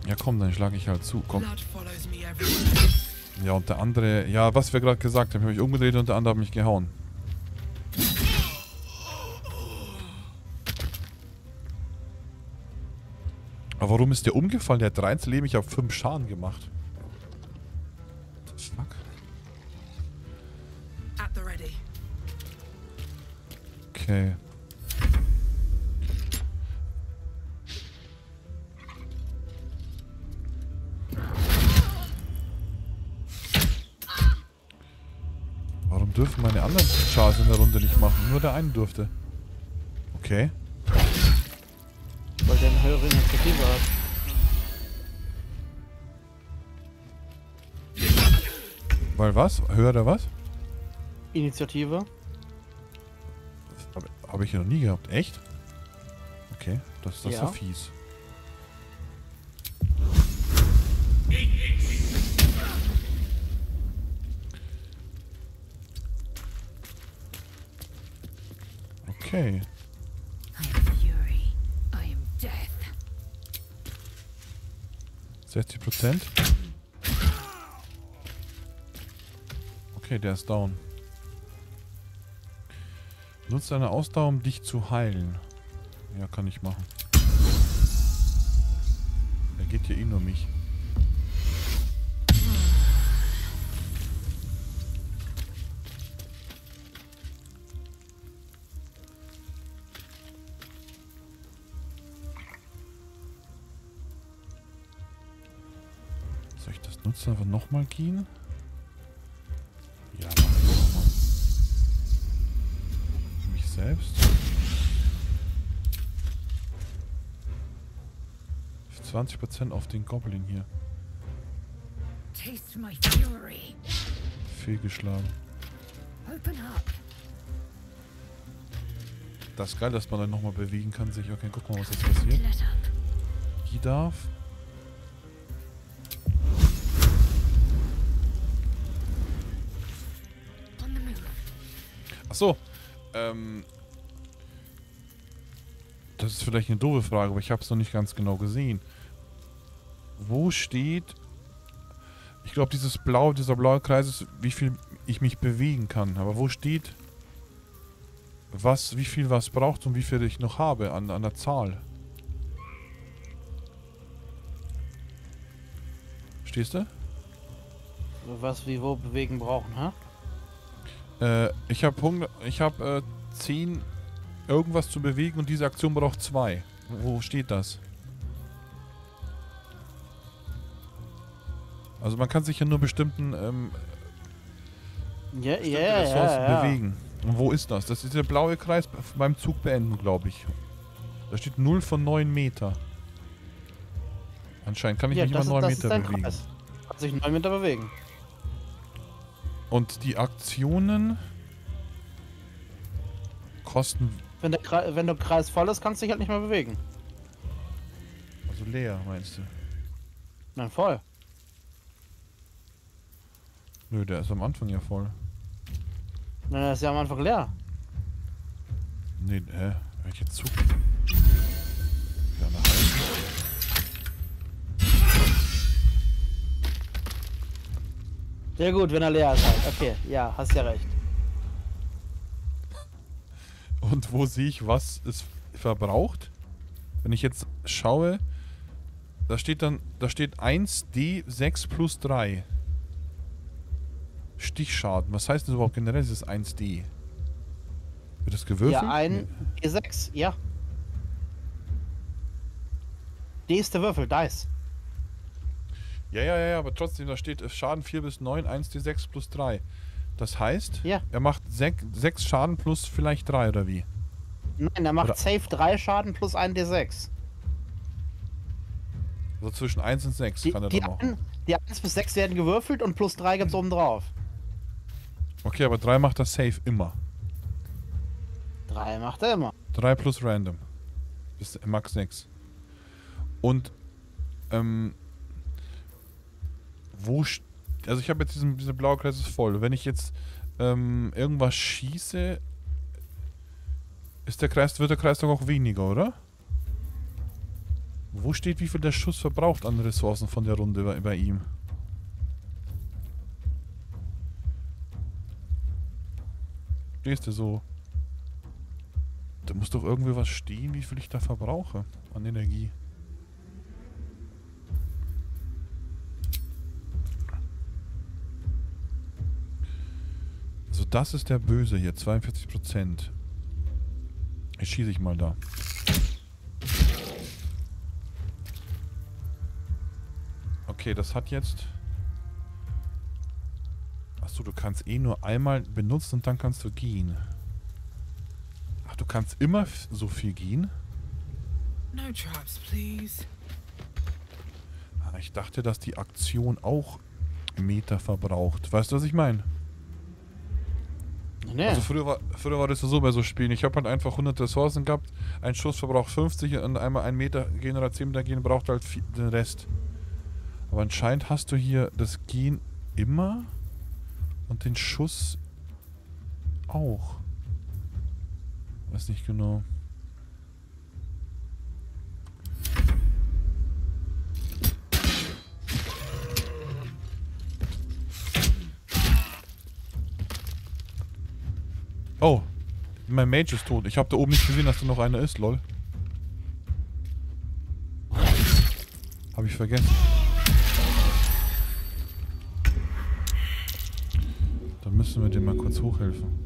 Ja komm, dann schlage ich halt zu. Komm. Ja, und der andere... Ja, was wir gerade gesagt haben, habe ich umgedreht und der andere hat mich gehauen. Aber warum ist der umgefallen? Der hat 13 Leben, ich habe 5 Schaden gemacht. Fuck? Okay. Dürfen meine anderen Chars in der Runde nicht machen? Nur der eine durfte. Okay. Weil der eine höhere Initiative hat. Weil was? Höher was? Initiative? Habe hab ich ja noch nie gehabt. Echt? Okay, das, das ist ja Ja. fies. Okay. Fury. I am death. 60 Prozent. Okay, der ist down. Nutze deine Ausdauer, um dich zu heilen. Ja, kann ich machen. Er geht ja eh nur mich. Das nutzen? Einfach nochmal gehen? Ja, mach ich nochmal. Mich selbst. 20% auf den Goblin hier. Taste my fury. Fehlgeschlagen. Das ist geil, dass man dann nochmal bewegen kann. Sich, okay, guck mal, was jetzt passiert. Die darf. Achso. Ähm. Das ist vielleicht eine doofe Frage, aber ich habe es noch nicht ganz genau gesehen. Wo steht. Ich glaube, dieses Blau, dieser blaue Kreis ist, wie viel ich mich bewegen kann. Aber wo steht. Was, wie viel was braucht und wie viel ich noch habe an, an der Zahl? Stehst du? Was wir wo bewegen brauchen, ha? Äh, ich habe Hunger, ich habe äh, 10 irgendwas zu bewegen und diese Aktion braucht 2. Wo steht das? Also man kann sich ja nur bestimmten ähm, Ja, bestimmte ja, Ressourcen ja. bewegen. Und wo ist das? Das ist der blaue Kreis beim Zug beenden, glaube ich. Da steht 0 von 9 Meter. Anscheinend kann ich Ja, mich immer ist, 9 das ist Meter bewegen. Kreis. Kann sich 9 Meter bewegen. Und die Aktionen kosten Wenn der, Kre wenn der Kreis voll ist, kannst du dich halt nicht mehr bewegen. also leer, meinst du? Nein, voll. Nö, der ist am Anfang ja voll. Nein, das ist ja am Anfang leer. Nee, hä? Welcher Zug? Sehr gut, wenn er leer ist halt. Okay, ja, hast ja recht. Und wo sehe ich, was es verbraucht? Wenn ich jetzt schaue, da steht dann, da steht 1D6 plus 3. Stichschaden. Was heißt das überhaupt generell, dieses 1D? Wird das gewürfelt? Ja, ein Nee. E6, ja. D ist der Würfel, Dice. Ja, ja, ja, aber trotzdem, da steht Schaden 4 bis 9, 1d6 plus 3. Das heißt, Ja. er macht 6 Schaden plus vielleicht 3 oder wie? Nein, er macht Oder- safe 3 Schaden plus 1 D6. Also zwischen 1 und 6 Die, kann er die, dann machen. die 1 bis 6 werden gewürfelt und plus 3 gibt's oben drauf. Okay, aber 3 macht er safe immer. 3 macht er immer. 3 plus random. Bis max 6. Und, ähm, wo, also ich habe jetzt diesen, diese blaue Kreis ist voll. Wenn ich jetzt ähm, irgendwas schieße, ist der Kreis, wird der Kreis doch auch weniger, oder? Wo steht, wie viel der Schuss verbraucht an Ressourcen von der Runde bei, bei ihm? Stehst du so? Da muss doch irgendwie was stehen, wie viel ich da verbrauche an Energie. Das ist der Böse hier, 42%. Jetzt schieße ich mal da. Okay, das hat jetzt... Achso, du kannst eh nur einmal benutzen und dann kannst du gehen. Ach, du kannst immer so viel gehen? No traps, please. Ah, Ich dachte, dass die Aktion auch Meter verbraucht. Weißt du, was ich meine? Nee. Also früher war, früher war das ja so bei so Spielen. Ich habe halt einfach 100 Ressourcen gehabt. Ein Schuss verbraucht 50 und einmal ein Meter gehen oder 10 Meter gehen braucht halt viel, den Rest. Aber anscheinend hast du hier das Gehen immer und den Schuss auch. Weiß nicht genau. Oh, mein Mage ist tot. Ich habe da oben nicht gesehen, dass da noch einer ist, lol. Habe ich vergessen. Dann müssen wir dem mal kurz hochhelfen.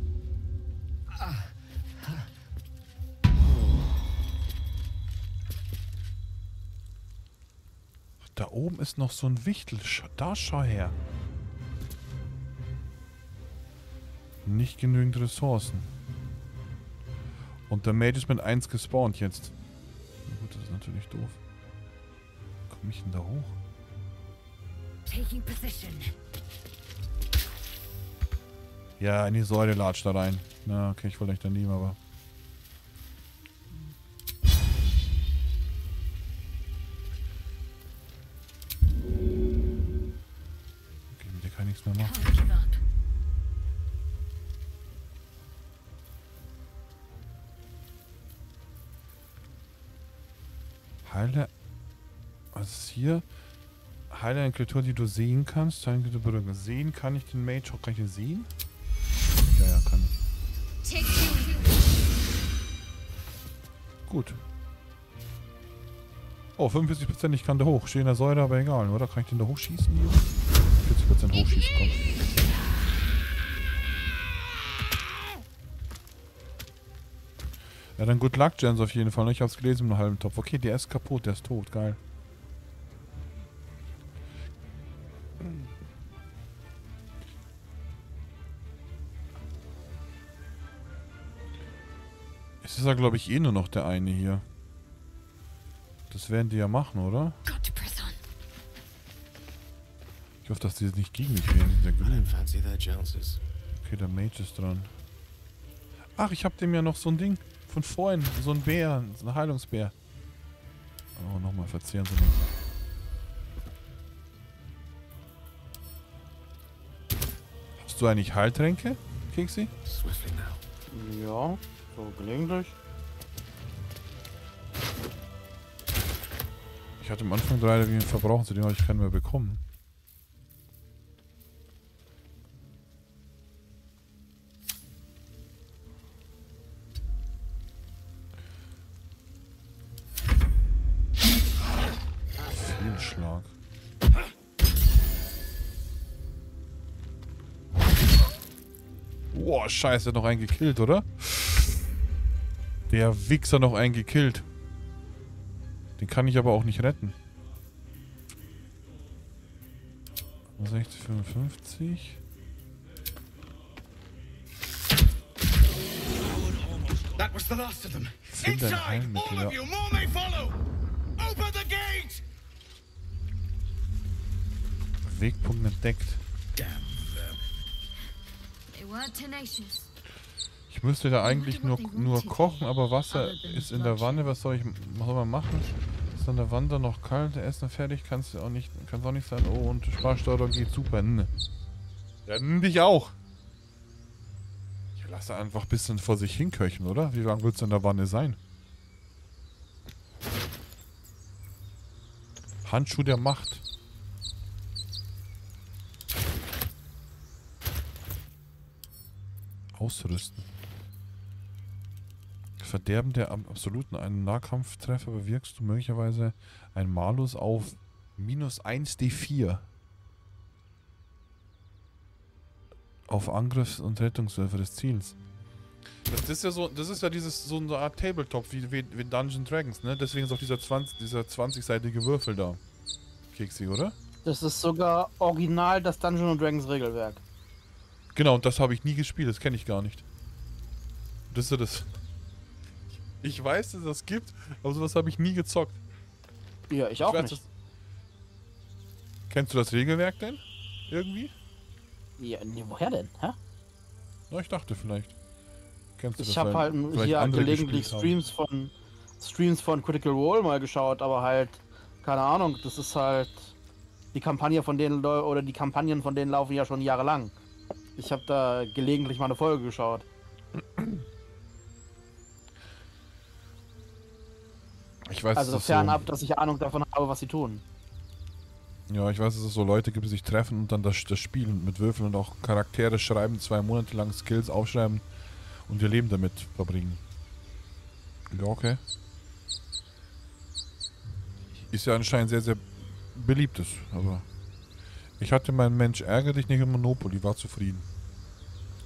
Da oben ist noch so ein Wichtel. Da schau her. Nicht genügend Ressourcen. Und der Mage ist mit 1 gespawnt jetzt. Na gut, das ist natürlich doof. Komm ich denn da hoch? Taking position. Ja, in die Säule latscht da rein. Na, okay, ich wollte euch daneben, aber. Hier? Heile eine Kreatur, die du sehen kannst. Sehen kann ich den Mage auch gleich sehen? Ja, ja, kann ich. Gut. Oh, 45% ich kann da hoch. Stehe in der Säure, aber egal, oder? Kann ich den da hochschießen hier? 40% hochschießen, komm. Ja, dann Good Luck, Jens, auf jeden Fall. Ich hab's gelesen im halben Topf. Okay, der ist kaputt, der ist tot. Geil. Ist ja, glaube ich, eh nur noch der eine hier. Das werden die ja machen, oder? Ich hoffe, dass die jetzt nicht gegen mich grün. their chances. Okay, der Mage ist dran. Ach, ich hab dem ja noch so ein Ding von vorhin. So ein Bär, so ein Heilungsbär. Oh, nochmal verzehren sie nicht. Hast du eigentlich Heiltränke, now. Ja, so gelegentlich. Ich hatte am Anfang drei wie ihn verbrauchen, zudem habe ich keinen mehr bekommen. Fehlschlag. Boah, scheiße, noch einen gekillt, oder? Der Wichser noch einen gekillt. Den kann ich aber auch nicht retten. 60, 55. That was the last of them. Inside! All of you! More may follow! Open the gate! Wegpunkt entdeckt. Damn them. They weren't tenacious. Ich müsste da eigentlich nur, nur kochen, aber Wasser ist in der Wanne. Was soll ich was soll man machen? Ist an der Wanne noch kalt? Essen fertig? Kannst du auch nicht, kannst auch nicht sein. Oh, und Sprachsteuerung geht super. Ne. Ja, nimm dich auch. Ich lasse einfach ein bisschen vor sich hinköchen, oder? Wie lange willst du in der Wanne sein? Handschuh der Macht. Ausrüsten. Verderben der Ab- Absoluten einen Nahkampftreffer bewirkst du möglicherweise ein Malus auf minus 1 D4. Auf Angriffs- und Rettungswürfe des Ziels. Das, ist ja so, das ist ja dieses so eine Art Tabletop wie, wie, wie Dungeon Dragons, ne? Deswegen ist auch dieser 20, dieser 20-seitige Würfel da. Keksi, oder? Das ist sogar original das Dungeons Dragons Regelwerk. Genau, und das habe ich nie gespielt, das kenne ich gar nicht. Das ist ja das. Ich weiß, dass es das gibt, aber sowas habe ich nie gezockt. Ja, ich auch weiß, nicht. Kennst du das Regelwerk denn? Irgendwie? Ja, nee, woher denn? Hä? Na, ich dachte vielleicht. Kennst du das? Ich habe halt hier gelegentlich haben. Streams von Streams von Critical Role mal geschaut, aber halt keine Ahnung, das ist halt die Kampagne von denen oder die Kampagnen von denen laufen ja schon jahrelang. Ich habe da gelegentlich mal eine Folge geschaut. Weiß, Also dass fernab, dass ich Ahnung davon habe, was sie tun. so, Ja, ich weiß, dass es so Leute gibt, die sich treffen und dann das, das spielen mit Würfeln und auch Charaktere schreiben, zwei Monate lang Skills aufschreiben und ihr Leben damit verbringen. Ja, okay. Ist ja anscheinend sehr, sehr beliebtes, aber ich hatte meinen Mensch ärger dich nicht in Monopoly, war zufrieden.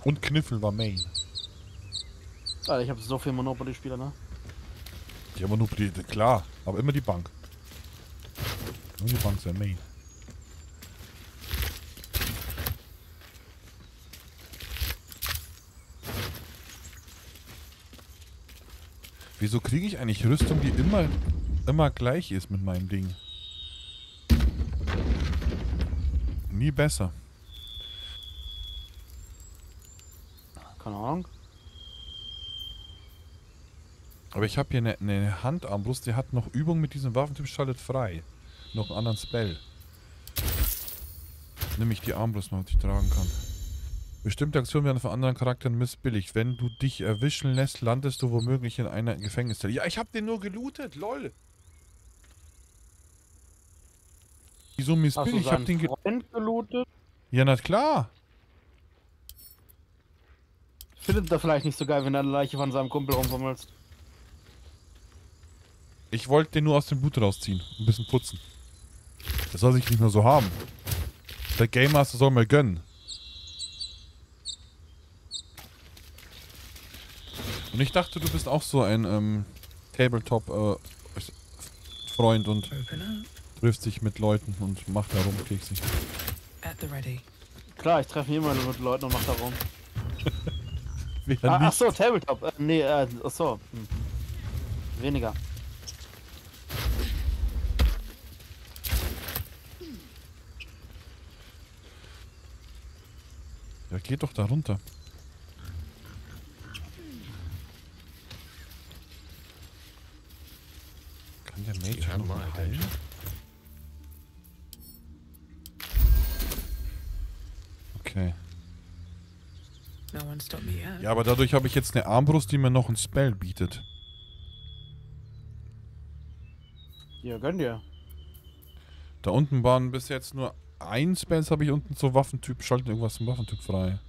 Und Kniffel war Main. Also ich habe so viel Monopoly-Spieler, ne? Ja, Monopoly, klar, aber immer die Bank. Nur die Bank ist der Main. Wieso kriege ich eigentlich Rüstung, die immer, immer gleich ist mit meinem Ding? Nie besser. Keine Ahnung. Aber ich habe hier eine, eine Handarmbrust, die hat noch Übung mit diesem Waffentyp schaltet frei. Noch einen anderen Spell. Nämlich die Armbrust noch, die ich tragen kann. Bestimmte Aktionen werden von anderen Charakteren missbilligt. Wenn du dich erwischen lässt, landest du womöglich in einer Gefängniszelle. Ja, ich habe den nur gelootet, lol. Wieso Hast du missbilligt? Ich habe den ge Freund gelootet? Ja, na klar. Findet er vielleicht nicht so geil, wenn du eine Leiche von seinem Kumpel rumfummelst. Ich wollte den nur aus dem Blut rausziehen. Ein bisschen putzen. Das soll sich nicht mehr so haben. Der Game Master soll mal gönnen. Und ich dachte, du bist auch so ein ähm, Tabletop-Freund und Open up. triffst dich mit Leuten und macht da rum, the ready. Klar, ich treffe mich immer nur mit Leuten und mach da rum. Ah, ach so, Tabletop. Äh, nee, äh, ach so. Hm. Weniger. Ja, geht doch da runter. Kann der have noch mal heilen? Okay. No one stopped me yet. Ja, aber dadurch habe ich jetzt eine Armbrust, die mir noch ein Spell bietet. Ja, gönn dir. Da unten waren bis jetzt nur ein Spell, jetzt habe ich unten so Waffentyp, schalten irgendwas zum Waffentyp frei.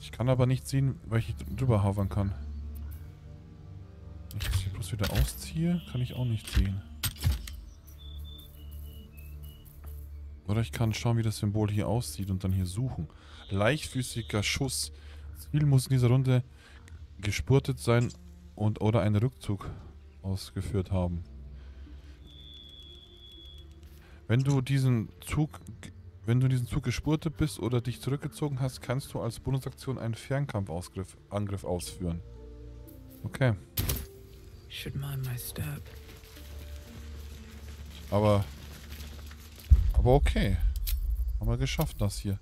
Ich kann aber nicht sehen, weil ich drüber hovern kann. Ich hier bloß wieder ausziehe, kann ich auch nicht sehen. Oder ich kann schauen, wie das Symbol hier aussieht und dann hier suchen. Leichtfüßiger Schuss. Ziel muss in dieser Runde gespurtet sein und oder ein Rückzug ausgeführt haben. Wenn du diesen Zug, wenn du diesen Zug gespurtet bist oder dich zurückgezogen hast, kannst du als Bonusaktion einen Fernkampfangriff Angriff ausführen. Okay, Should mind my step. aber aber okay, haben wir geschafft das hier.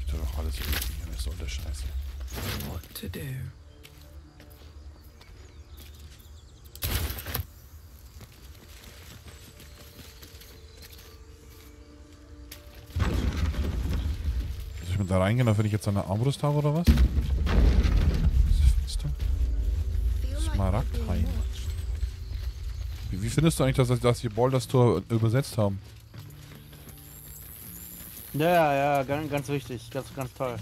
Ich tu doch alles richtig hier, was soll der Scheiße? What to do? Da reingehen, auch wenn ich jetzt eine Armbrust habe oder was? Smaragdhain. Wie, wie findest du eigentlich, dass, dass die Baldur's Tor übersetzt haben? Ja, ja, ganz, ganz wichtig. Ganz, ganz toll.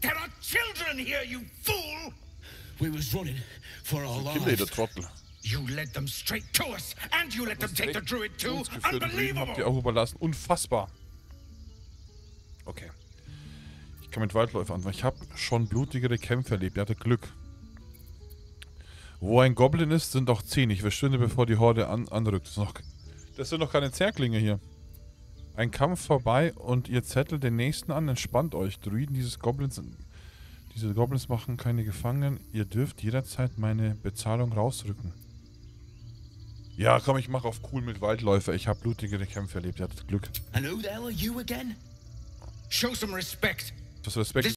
There are children here, you fool! We was running for our Kinder, ihr lives. Trottel. You led them straight to us, and you let them take the druid too. Leben habt ihr Unbelievable! auch überlassen. Unfassbar. Okay. Ich kann mit Waldläufer anfangen. Ich habe schon blutigere Kämpfe erlebt. Ihr hattet Glück. Wo ein Goblin ist, sind auch zehn. Ich verschwinde, bevor die Horde an anrückt. Das, noch, das sind noch keine Zerklinge hier. Ein Kampf vorbei und ihr zettelt den nächsten an. Entspannt euch. Druiden dieses Goblins... Diese Goblins machen keine Gefangenen. Ihr dürft jederzeit meine Bezahlung rausrücken. Ja, komm, ich mache auf cool mit Waldläufer. Ich habe blutigere Kämpfe erlebt. Ihr hattet Glück. And who the hell are you again? Show some respect. Das Respekt